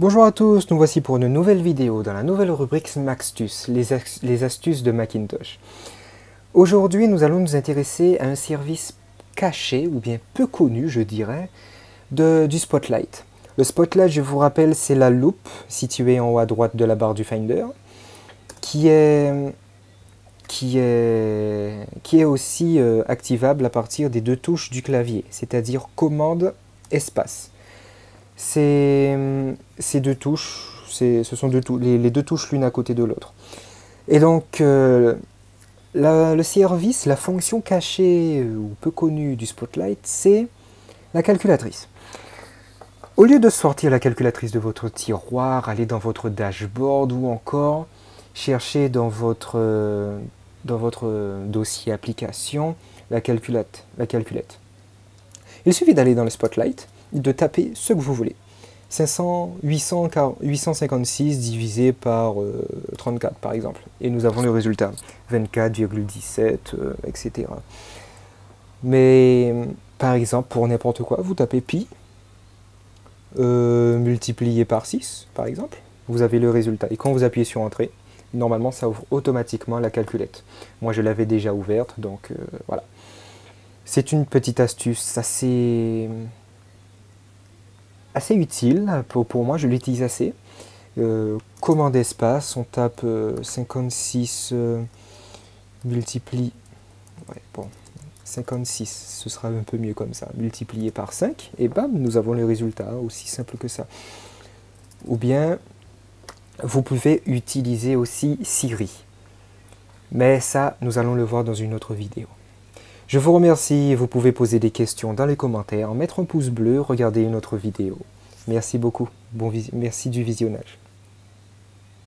Bonjour à tous, nous voici pour une nouvelle vidéo dans la nouvelle rubrique Smaxtus, les, astuces de Macintosh. Aujourd'hui, nous allons nous intéresser à un service caché, ou bien peu connu, je dirais, du Spotlight. Le Spotlight, je vous rappelle, c'est la loupe située en haut à droite de la barre du Finder, qui est aussi euh, activable à partir des deux touches du clavier, c'est-à-dire commande espace. Ces, deux touches, ce sont les, deux touches l'une à côté de l'autre. Et donc, euh, le service, la fonction cachée ou peu connue du Spotlight, c'est la calculatrice. Au lieu de sortir la calculatrice de votre tiroir, aller dans votre dashboard ou encore chercher dans votre, dans votre dossier application la calculette, la calculette. Il suffit d'aller dans le Spotlight, de taper ce que vous voulez. 500, 800, 856 divisé par 34 euh, par exemple. Et nous avons le résultat, 24,17, etc. Mais par exemple, pour n'importe quoi, vous tapez pi, euh, multiplié par 6 par exemple, vous avez le résultat. Et quand vous appuyez sur Entrée, normalement ça ouvre automatiquement la calculette. Moi je l'avais déjà ouverte, donc euh, voilà. C'est une petite astuce assez assez utile pour, moi, je l'utilise assez. Euh, commande espace, on tape 56 euh, euh, multiplie, bon, 56, ce sera un peu mieux comme ça, multiplié par 5, et bam, nous avons le résultat, aussi simple que ça. Ou bien, vous pouvez utiliser aussi Siri. Mais ça, nous allons le voir dans une autre vidéo. Je vous remercie, vous pouvez poser des questions dans les commentaires, mettre un pouce bleu, regarder une autre vidéo. Merci beaucoup, bon merci du visionnage.